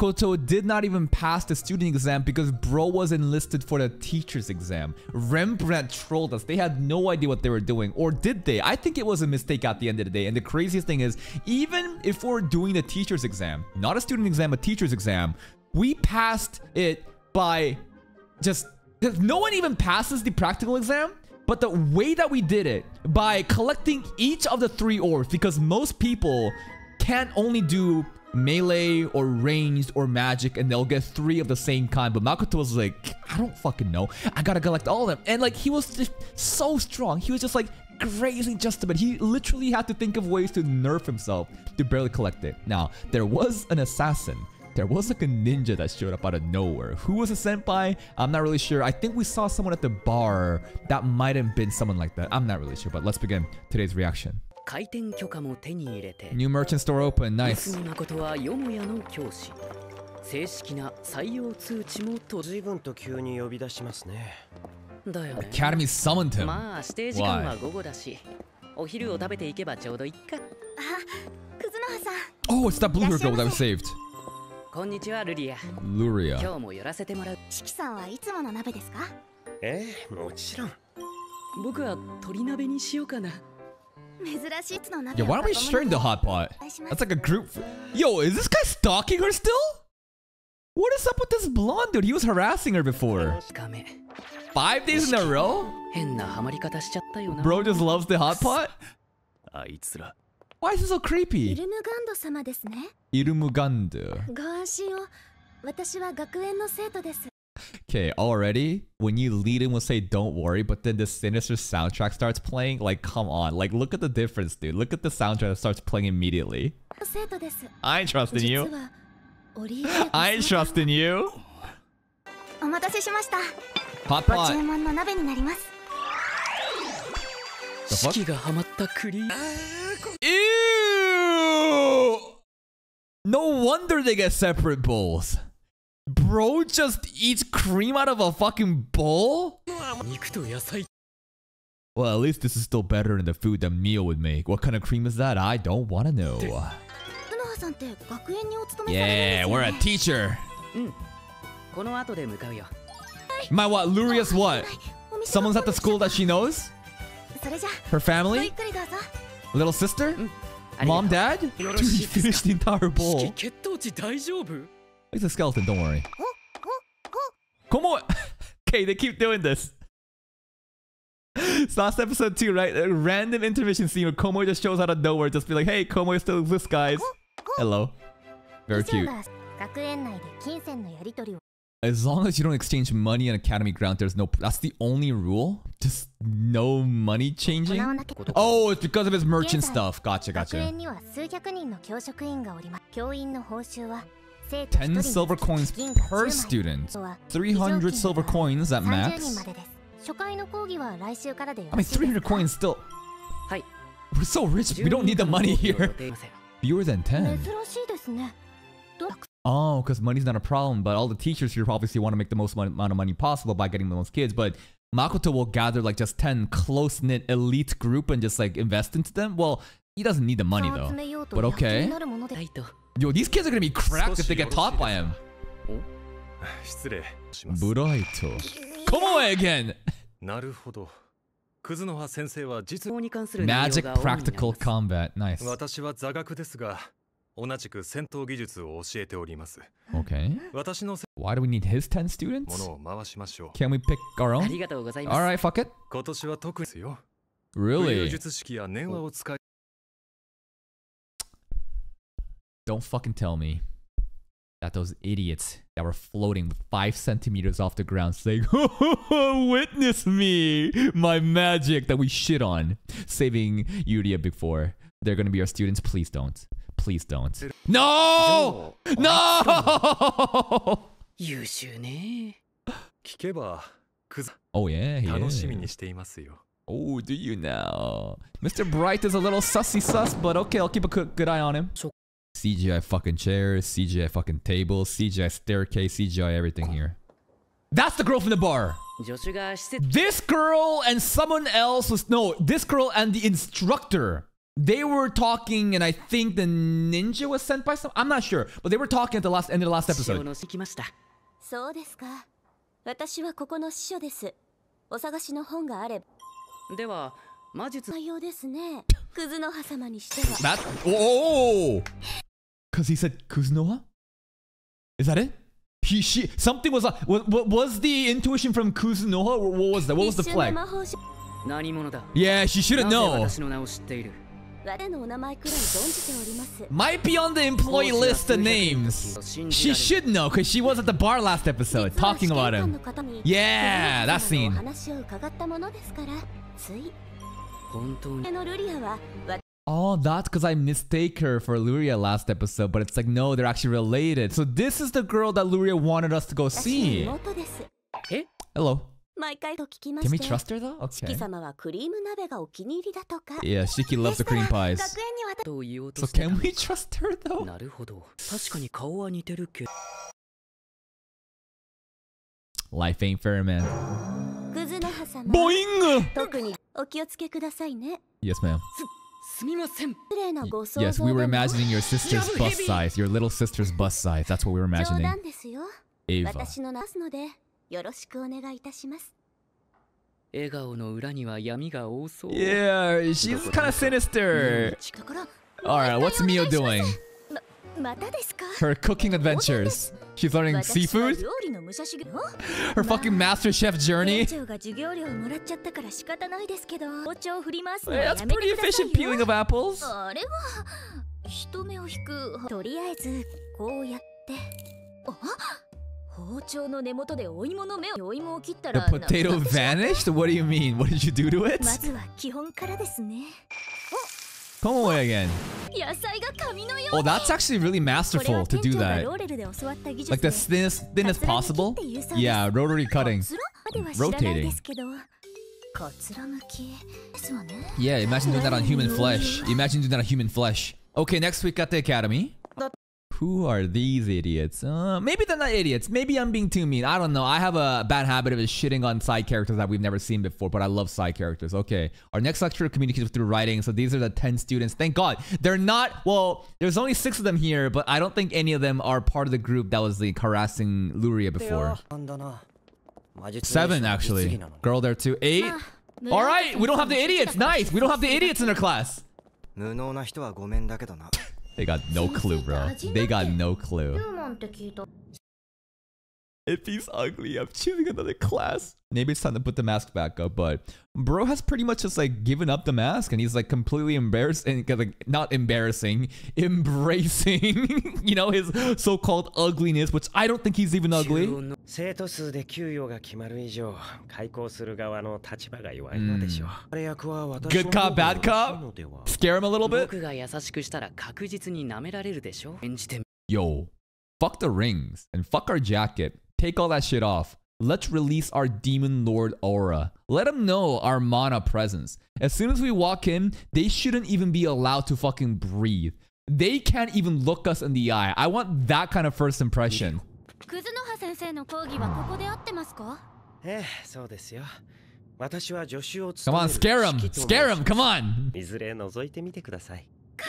Makoto did not even pass the student exam because bro was enlisted for the teacher's exam. Rembrandt trolled us. They had no idea what they were doing. Or did they? I think it was a mistake at the end of the day. And the craziest thing is, even if we're doing the teacher's exam, not a student exam, a teacher's exam, we passed it by just... No one even passes the practical exam but the way that we did it, by collecting each of the three orbs, because most people can't only do melee or ranged or magic and they'll get three of the same kind. But Makoto was like, I don't fucking know. I gotta collect all of them. And like, he was just so strong. He was just like grazing just a bit. He literally had to think of ways to nerf himself to barely collect it. Now, there was an assassin there was like a ninja that showed up out of nowhere. Who was a senpai? I'm not really sure. I think we saw someone at the bar that might have been someone like that. I'm not really sure, but let's begin today's reaction. 開店許可も手に入れて New merchant store open. 安 Nice. 住誠はよもやの教師正式な採用通知もと随分と急に呼び出しますねだよね Academy summoned him. まあ指定時間は午後だしお昼を食べていけばちょうどいいかくずのはさん Oh, it's that blue hair girl that we saved. こんにちはルリア Luria. 今日も寄らせてもらう四季さんはいつもの鍋ですかええもちろん僕は鶏鍋にしようかな Yo, why don't we share the hot pot? That's like a group. Yo, is this guy stalking her still? What is up with this blonde dude? He was harassing her before. Five days in a row? Bro just loves the hot pot? Why is he so creepy? Ilumgand. Okay, already when you lead in with say don't worry, but then the sinister soundtrack starts playing, like come on, like look at the difference, dude. Look at the soundtrack that starts playing immediately. I ain't trusting you. I ain't trusting you. Hot pot. The fuck? Ew! No wonder they get separate bowls. Bro just eats cream out of a fucking bowl? Well, at least this is still better than the food that Mio would make. What kind of cream is that? I don't want to know. Yeah, we're a teacher. Hmm. My what? Luria's what? Someone's at the school that she knows? Her family? Little sister? Hmm. Mom, dad? Dude, he finished the entire bowl. It's a skeleton, don't worry. Come on! okay, they keep doing this. It's last episode too, right? A random intermission scene where Komo just shows out of nowhere, just be like, hey, Komo still exists, guys. Hello. Very cute. As long as you don't exchange money on Academy ground, there's no... That's the only rule? Just no money changing? Oh, it's because of his merchant stuff. Gotcha, gotcha. 10 silver coins per student, 300 silver coins at max. I mean, 300 coins still. We're so rich, we don't need the money here. Fewer than 10. Oh, because money's not a problem, but all the teachers here obviously want to make the most amount of money possible by getting the most kids, but Makoto will gather like just 10 close-knit elite group and just like invest into them. Well, he doesn't need the money though, but okay. Yo, these kids are gonna be cracked if they get taught by him. Bright. Come away again! Magic practical combat. Nice. Okay. Why do we need his 10 students? Can we pick our own? Alright, fuck it. Really? Don't fucking tell me that those idiots that were floating five centimeters off the ground saying, Witness me, my magic that we shit on, saving Yuria before They're gonna be our students. Please don't. Please don't. No! No! Oh, yeah, yeah. Oh, do you now? Mr. Bright is a little sussy sus, but okay, I'll keep a good eye on him. So- CGI fucking chairs, CGI fucking tables, CGI staircase, CGI everything here. That's the girl from the bar. 助手が施設 This girl and someone else was no, this girl and the instructor. They were talking, and I think the ninja was sent by some. I'm not sure, but they were talking at the last end of the last 師匠 episode. の行きましたそうですか私はここの司書ですお探しの本があればでは 魔術のようですね。クズノハ様にしては。That oh, because he said Kuzunoha. Is that it? He she something was was was the intuition from Kuzunoha? What was that? What was the flag? Yeah, she should know. Might be on the employee list of names. She should know because she was at the bar last episode talking about him. Yeah, that scene. Oh, that's because I mistake her for Luria last episode, but it's like, no, they're actually related. So this is the girl that Luria wanted us to go see. Hello. Can we trust her though? Okay. Yeah, Shiki loves the cream pies. So can we trust her though? Life ain't fair, man. クズの葉様 Boing! 特にお気をつけくださいね Yes, ma'am. すみません失礼なご想像 Yes, we were でも imagining your sister's Yabu bust heavy. size, your little sister's bust size. That's what we were 冗 imagining. 談ですよ Ava. 私のなすのでよろしくお願いいたします笑顔の裏には闇が多そう Yeah, she's kind of sinister. ところ All right, what's Mio doing? またですか Her cooking adventures. She's learning 私は seafood. 料理の武者修行 Her fucking master chef 店 journey. 長が授業料をもらっちゃったから仕方ないですけど包丁を振り回すの Hey, は that's やめ pretty てくださ efficient い peeling よ of apples. あれは人目を引くとりあえずこうやってあ包丁の根元でお芋の目をお芋を切った The ら potato なくなってしまう vanished? What do you mean? What did you do to it? まずは基本からですね Come away again. Oh, that's actually really masterful to do that. Like the thinnest, thinnest possible? Yeah, rotary cutting. Rotating. Yeah, imagine doing that on human flesh. Imagine doing that on human flesh. Okay, next week at the academy who are these idiots? Uh, maybe they're not idiots. Maybe I'm being too mean. I don't know. I have a bad habit of shitting on side characters that we've never seen before, but I love side characters. Okay. Our next lecture communicates through writing. So these are the 10 students. Thank God. They're not, well, there's only six of them here, but I don't think any of them are part of the group that was like, harassing Luria before. Seven, actually. Girl there too. Eight. Ah, All right. We don't have the idiots. Nice. We don't have the idiots in our class. They got no clue, bro. They got no clue. Ippy's ugly. I'm choosing another class. Maybe it's time to put the mask back up, but bro has pretty much just like given up the mask and he's like completely embarrassed and like not embarrassing, embracing, you know, his so-called ugliness, which I don't think he's even ugly. Mm. Good cop, bad cop? Scare him a little bit? Yo, fuck the rings and fuck our jacket. Take all that shit off. Let's release our demon lord aura. Let them know our mana presence. As soon as we walk in, they shouldn't even be allowed to fucking breathe. They can't even look us in the eye. I want that kind of first impression. クズノハ先生の講義はここで合ってますかええそうですよ私は助手を Come 務め on, る scare him. 指揮と申し Scare him. Come on. いずれ覗いてみてください優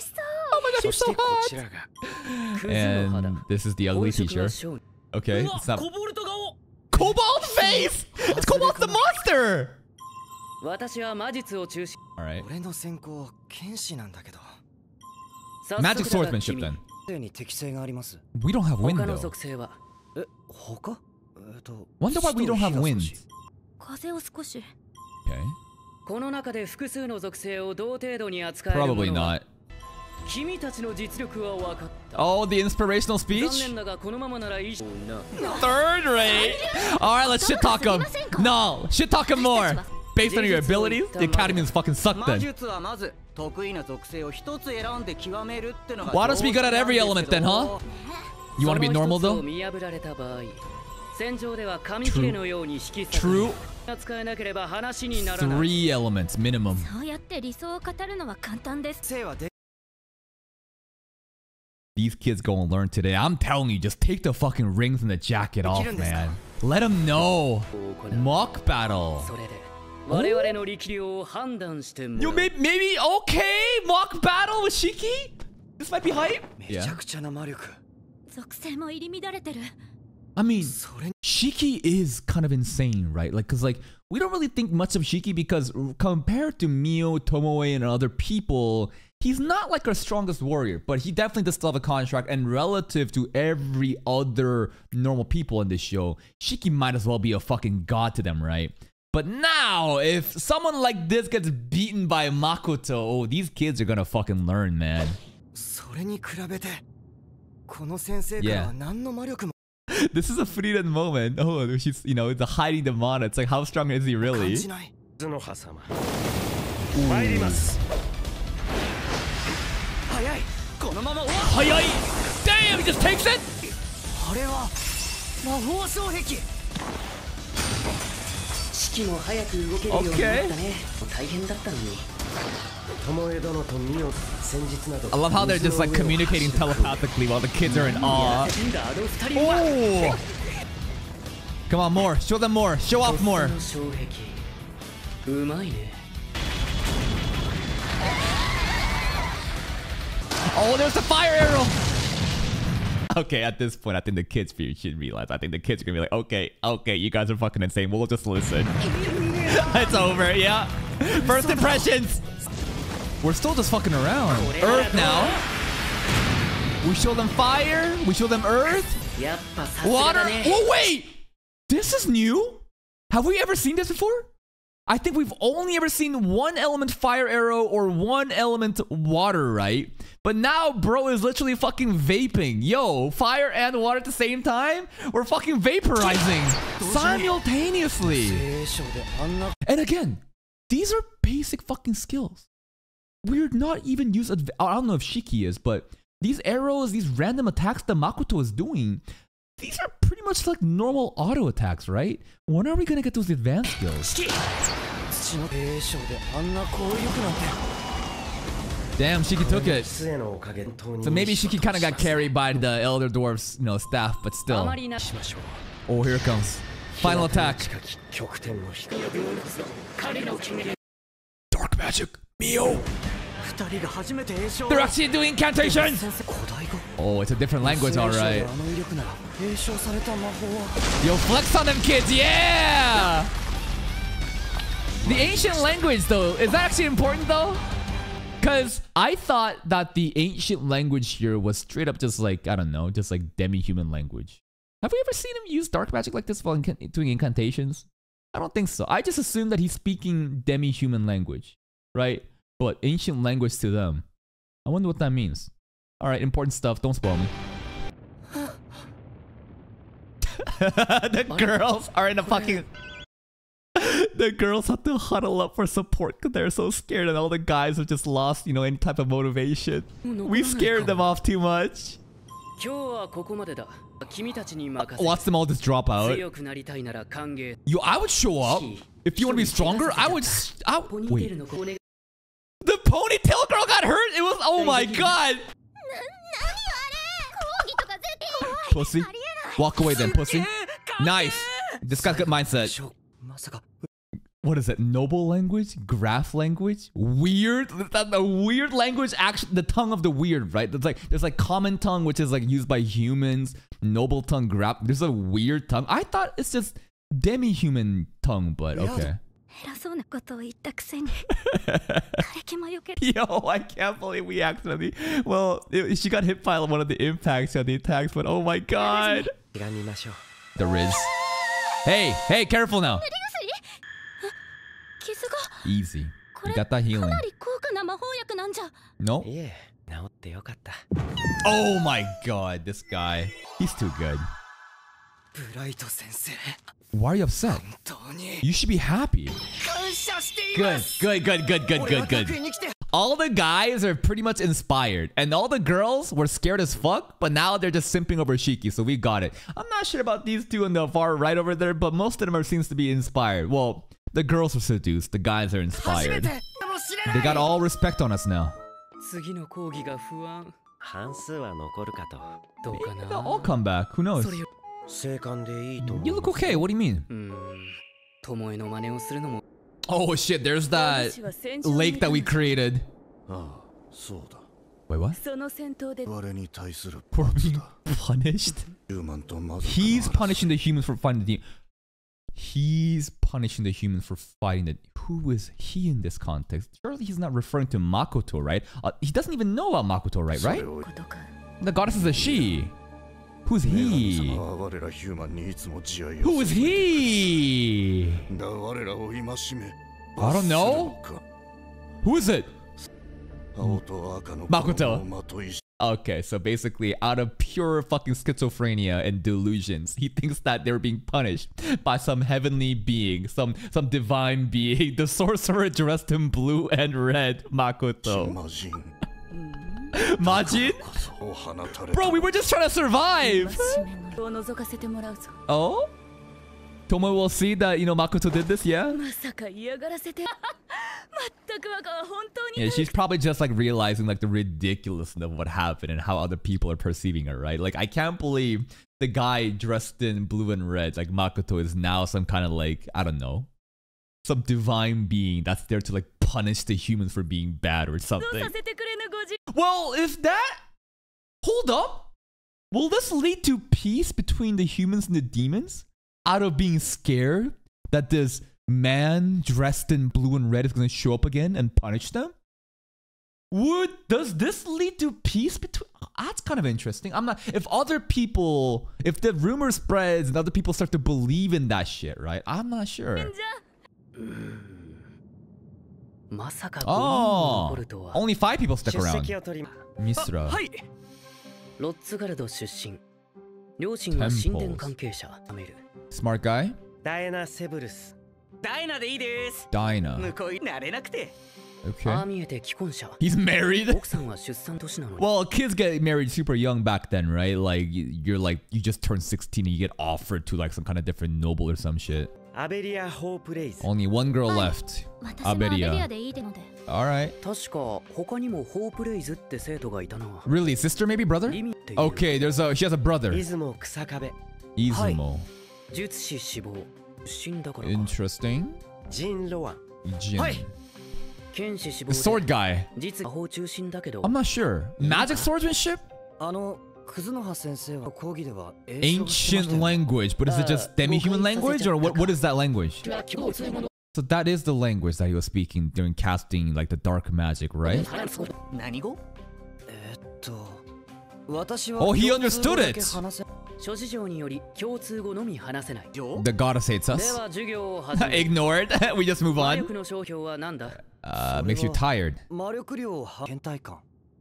しそう Oh my god, そ he's して so こ hot. ちらがクズの肌 and this is the ugly teacher. Okay, it's not... Cobalt face! It's Cobalt the monster! Alright. Magic swordsmanship then. We don't have wind though. Wonder why we don't have wind. Okay. Probably not. Oh, the inspirational speech? Third rate? Alright, let's shit talk him. No, shit talk him more. Based on your abilities, the academy is fucking sucked then. Why don't we be good at every element then, huh? You want to be normal though? True. True. Three elements minimum. These kids go and learn today. I'm telling you, just take the fucking rings and the jacket off, man. Let them know. Mock battle. Ooh. Yo, maybe, maybe, okay, mock battle with Shiki? This might be hype? Yeah. I mean, Shiki is kind of insane, right? Like, cause like, we don't really think much of Shiki because compared to Mio, Tomoe, and other people, he's not like our strongest warrior, but he definitely does still have a contract. And relative to every other normal people in this show, Shiki might as well be a fucking god to them, right? But now, if someone like this gets beaten by Makoto, oh, these kids are gonna fucking learn, man. Yeah. this is a Frieren moment. Oh, she's, you know, the hiding the. It's like, how strong is he really? Ooh. このまま終わ Hayai! Damn, he just takes it! あれは魔法障壁式も早く動けるようになったね大変だったのに巴殿とミオ先日など I love how they're just like communicating telepathically while the kids are in や awe. らせてんだあの二人は Oh! Come on, more. Show them more. Show off more. Oh, there's the fire arrow. Okay, at this point, I think the kids should realize. I think the kids are gonna be like, okay, okay, you guys are fucking insane. We'll just listen. it's over, yeah. First impressions. We're still just fucking around. Oh, earth now. We show them fire. We show them earth. Water. Oh, wait. This is new? Have we ever seen this before? I think we've only ever seen one element fire arrow or one element water, right? But now bro is literally fucking vaping. Yo, fire and water at the same time? We're fucking vaporizing simultaneously. And again, these are basic fucking skills. We're not even used, I don't know if Shiki is, but these arrows, these random attacks that Makoto is doing, these are pretty much like normal auto attacks, right? When are we gonna get those advanced skills? Damn, Shiki took it. So maybe Shiki kind of got carried by the Elder Dwarf's, you know, staff, but still. Oh, here it comes. Final attack. Dark magic. Mio. They're actually doing incantations. Oh, it's a different language, alright. Yo, flex on them kids, yeah! The ancient language, though, is that actually important, though? Because I thought that the ancient language here was straight up just like, I don't know, just like demi-human language. Have we ever seen him use dark magic like this while inc doing incantations? I don't think so. I just assume that he's speaking demi-human language, right? But ancient language to them. I wonder what that means. Alright, important stuff. Don't spoil me. the what? girls are in the fucking... the girls have to huddle up for support because they're so scared and all the guys have just lost, you know, any type of motivation. We scared them off too much. Watch them all just drop out. You, I would show up. If you want to be stronger, I would... I, wait. The ponytail girl got hurt? It was... Oh my god. Pussy. Walk away then, pussy. Nice. This guy's got mindset. What is it? Noble language? Graph language? Weird? That the weird language actually the tongue of the weird, right? There's like there's like common tongue which is like used by humans, noble tongue, graph. There's a weird tongue. I thought it's just demi-human tongue, but okay. 偉そうなことを言ったくせに枯れ気もよける Yo, I can't believe we accidentally. Well, it, she got hit by one of the impacts on the attacks, but oh my god. ひらみましょう The Riz. Hey, hey, careful now. 傷が Easy. こ You れ got that か healing. なり高価な魔法薬なんじゃ No? いえ治ってよかった Oh my god, this guy. He's too good. ブライト先生 Why are you upset? You should be happy. Good, good, good, good, good, good, good. All the guys are pretty much inspired, and all the girls were scared as fuck, but now they're just simping over Shiki, so we got it. I'm not sure about these two in the far right over there, but most of them are seems to be inspired. Well, the girls are seduced, the guys are inspired. They got all respect on us now. Maybe they'll all come back, who knows? You look okay. What do you mean? Oh shit, there's that lake that we created. Ah, Wait, what? For being punished? He's punishing the humans for fighting the demon. He's punishing the humans for fighting the... Who is he in this context? Surely he's not referring to Makoto, right? Uh, he doesn't even know about Makoto, right? Right? The goddess is a she. Who's he? Who is he? I don't know. Who is it? Makoto. Okay, so basically, out of pure fucking schizophrenia and delusions, he thinks that they're being punished by some heavenly being, some some divine being, the sorcerer dressed in blue and red, Makoto. Majin? Bro, we were just trying to survive. Oh? Tomoe will see that, you know, Makoto did this, yeah? Yeah, she's probably just like realizing like the ridiculousness of what happened and how other people are perceiving her, right? Like I can't believe the guy dressed in blue and red, like Makoto, is now some kind of like, I don't know, some divine being that's there to like punish the humans for being bad or something. Well, if that... Hold up. Will this lead to peace between the humans and the demons? Out of being scared that this man dressed in blue and red is going to show up again and punish them? Would does this lead to peace between? That's kind of interesting. I'm not. If other people, if the rumor spreads and other people start to believe in that shit, right? I'm not sure. Ninja. Oh, 残るとは only five people stuck 出 around. 席を取り Misra. はいロッツガルド出身両親は神殿関係者アメル Smart guy. ダエナ・セブルスダイナでいいです Dinah. 向こうになれなくてああ Okay. 見えて既婚者 He's married. 奥さんは出産年なのに Well, kids get married super young back then, right? Like y- you're like you just turned 16 and you get offered to like some kind of different noble or some shit. Only one girl left. Aberia. Alright. Really? Sister maybe? Brother? Okay, there's a... She has a brother. Izumo. Interesting. Jin. The sword guy. I'm not sure. Magic swordsmanship? Ancient language, but is it just demi-human language or what, what is that language? So that is the language that he was speaking during casting like the dark magic, right? Oh, he understood it! The goddess hates us. Ignored. we just move on. Uh, makes you tired.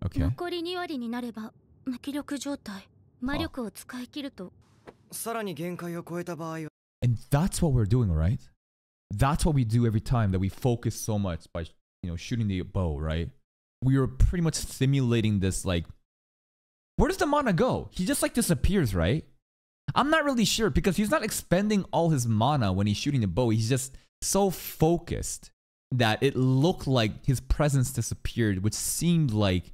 Okay. 残り2割になれば無気力状態魔力を使い切るとさらに限界を超えた場合は And that's what we're doing, right? That's what we do every time that we focus so much by, you know, shooting the bow, right? We are pretty much simulating this, like, where does the mana go? He just like disappears, right? I'm not really sure because he's not expending all his mana when he's shooting the bow. He's just so focused that it looked like his presence disappeared, which seemed like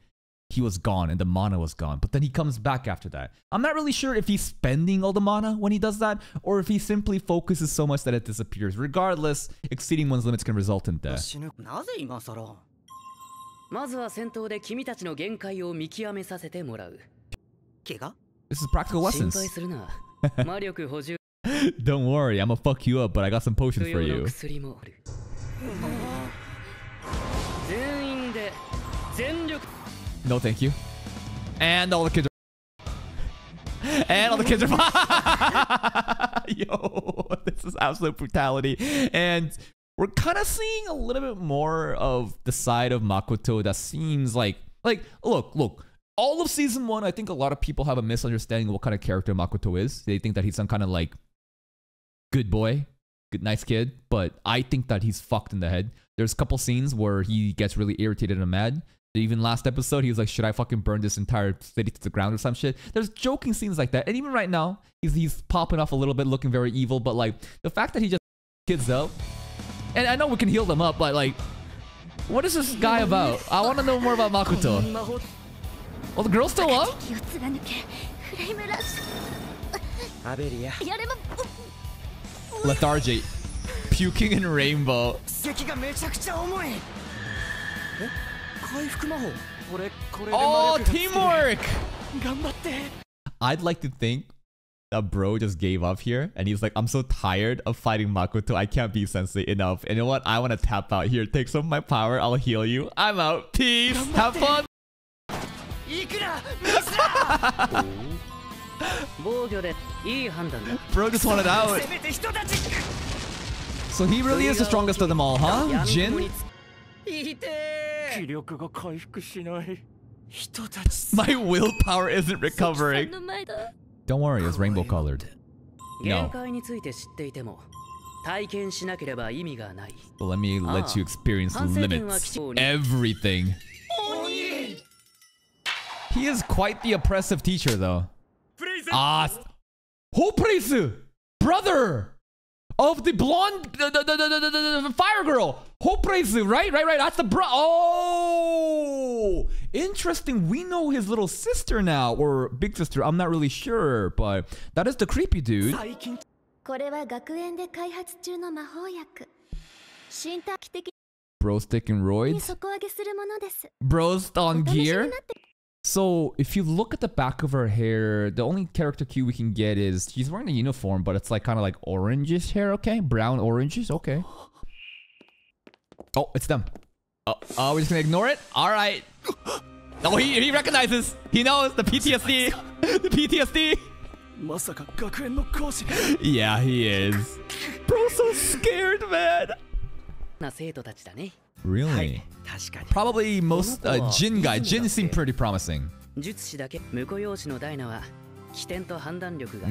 he was gone and the mana was gone. But then he comes back after that. I'm not really sure if he's spending all the mana when he does that or if he simply focuses so much that it disappears. Regardless, exceeding one's limits can result in death. 死ぬなぜ今さらまずは戦闘で君たちの限界を見極めさせてもらう。怪我 This is practical 心 lessons. 配するな。魔力補充 Don't worry, I'm gonna fuck you up, but I got some potions for 用の you. No, thank you. And all the kids are. And all the kids are. Yo, this is absolute brutality. And we're kind of seeing a little bit more of the side of Makoto that seems like. Like, look, look. All of season one, I think a lot of people have a misunderstanding of what kind of character Makoto is. They think that he's some kind of like good boy, good nice kid, but I think that he's fucked in the head. There's a couple scenes where he gets really irritated and mad. Even last episode, he was like, "Should I fucking burn this entire city to the ground or some shit?" There's joking scenes like that, and even right now, he's he's popping off a little bit, looking very evil. But like the fact that he just kids up, and I know we can heal them up, but like, what is this guy about? I want to know more about Makoto. Well, the girl's still up. Lethargy, puking in rainbow. Oh, teamwork! I'd like to think that bro just gave up here and he's like, I'm so tired of fighting Makoto. I can't be sensei enough. And you know what? I want to tap out here. Take some of my power. I'll heal you. I'm out. Peace. Have fun. bro just wanted out. So he really is the strongest of them all, huh? Jin? ついて気力が回復しない人たち My willpower isn't さ recovering. んの前だ Don't worry, it's rainbow colored. 限界について知っていても体験しなければ意味がない So let me let Ah. you experience the limits. Everything. He is quite the oppressive teacher, though. Ah, Hopresu, brother of the blonde, the, the, the, the, the, the, the fire girl. Hopresu, right, right, right. That's the bro. Oh, interesting. We know his little sister now, or big sister. I'm not really sure, but that is the creepy dude. 最近これは学園で開発中の魔法薬身体的 Bro sticking に roids. 底上げするものです Bros お on 試しに gear. So if you look at the back of her hair, the only character cue we can get is she's wearing a uniform, but it's like kind of like orangish hair. Okay, brown oranges. Okay. Oh, it's them. Oh, uh, we're just gonna ignore it. All right. Oh, he, he recognizes. He knows the PTSD. the PTSD. yeah, he is. Bro, so scared, man. Really? Probably most uh, Jin guy. Jin seemed pretty promising.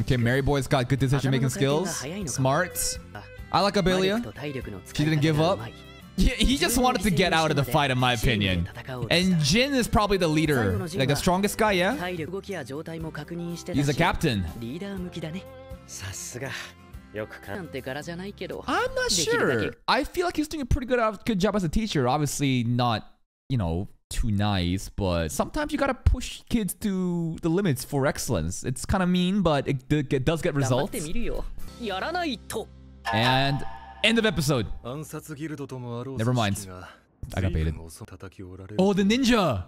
Okay, Mary Boy's got good decision making skills. Smart. I like Abelia. She didn't give up. He, he just wanted to get out of the fight, in my opinion. And Jin is probably the leader. Like the strongest guy, yeah? He's a captain. I'm not sure. I feel like he's doing a pretty good good job as a teacher. Obviously, not you know too nice, but sometimes you gotta push kids to the limits for excellence. It's kind of mean, but it, it does get results. And end of episode. Never mind. I got baited. Oh, the ninja.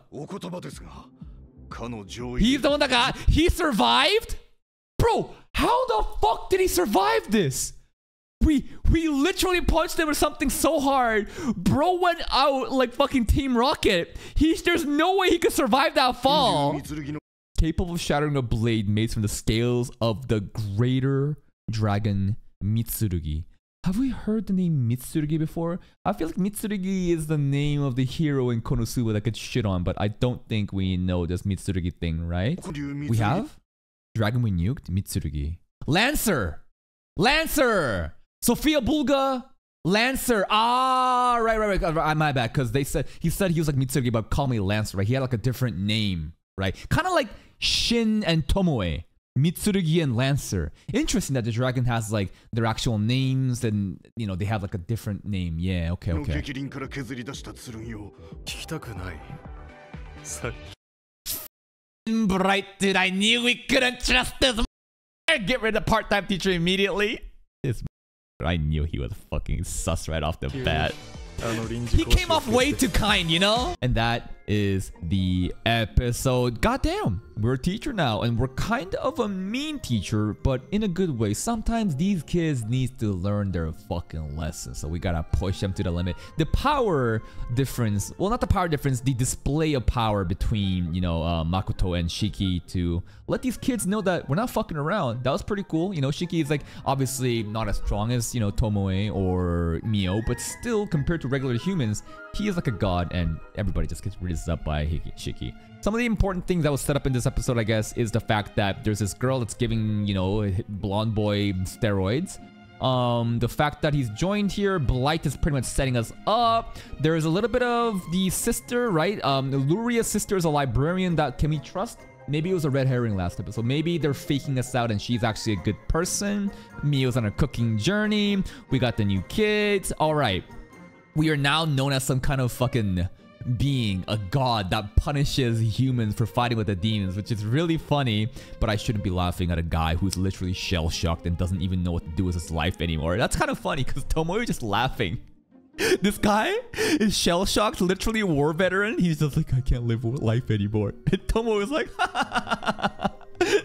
He's the one that got. He survived. Bro, how the fuck did he survive this? We we literally punched him or something so hard. Bro went out like fucking Team Rocket. He's there's no way he could survive that fall. Capable of shattering a blade made from the scales of the greater dragon Mitsurugi. Have we heard the name Mitsurugi before? I feel like Mitsurugi is the name of the hero in Konosuba that gets shit on, but I don't think we know this Mitsurugi thing, right? We have? Dragon we nuked Mitsurugi. Lancer! Lancer! Sophia Bulga! Lancer! Ah, right, right, right. Uh, My bad, because they said he said he was like Mitsurugi, but call me Lancer, right? He had like a different name, right? Kind of like Shin and Tomoe. Mitsurugi and Lancer. Interesting that the dragon has like their actual names and you know they have like a different name. Yeah, okay, okay bright, dude. I knew we couldn't trust this. Get rid of part-time teacher immediately. This I knew he was fucking sus right off the bat. He came off way too kind, you know? And that is the episode. Goddamn, we're a teacher now, and we're kind of a mean teacher, but in a good way. Sometimes these kids need to learn their fucking lessons, so we gotta push them to the limit. The power difference, well, not the power difference, the display of power between, you know, uh, Makoto and Shiki to let these kids know that we're not fucking around. That was pretty cool. You know, Shiki is like obviously not as strong as, you know, Tomoe or Mio, but still compared to regular humans, he is like a god and everybody just gets rizzed up by Hiki, Shiki. Some of the important things that was set up in this episode, I guess, is the fact that there's this girl that's giving, you know, blonde boy steroids. Um, the fact that he's joined here, Bright is pretty much setting us up. There's a little bit of the sister, right? Um, Luria's sister is a librarian that can we trust? Maybe it was a red herring last episode. Maybe they're faking us out and she's actually a good person. Mio's on a cooking journey. We got the new kids. All right. We are now known as some kind of fucking being a god that punishes humans for fighting with the demons, which is really funny. But I shouldn't be laughing at a guy who's literally shell shocked and doesn't even know what to do with his life anymore. That's kind of funny because Tomoe is just laughing. This guy is shell shocked, literally a war veteran. He's just like, I can't live life anymore. And Tomoe is like,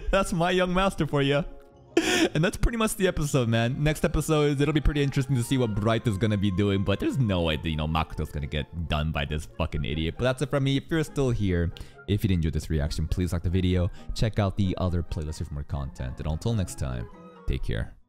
that's my young master for you. and that's pretty much the episode, man. Next episode, it'll be pretty interesting to see what Bright is gonna be doing, but there's no way that, you know, Makoto's gonna get done by this fucking idiot. But that's it from me. If you're still here, if you did enjoy this reaction, please like the video, check out the other playlists for more content, and until next time, take care.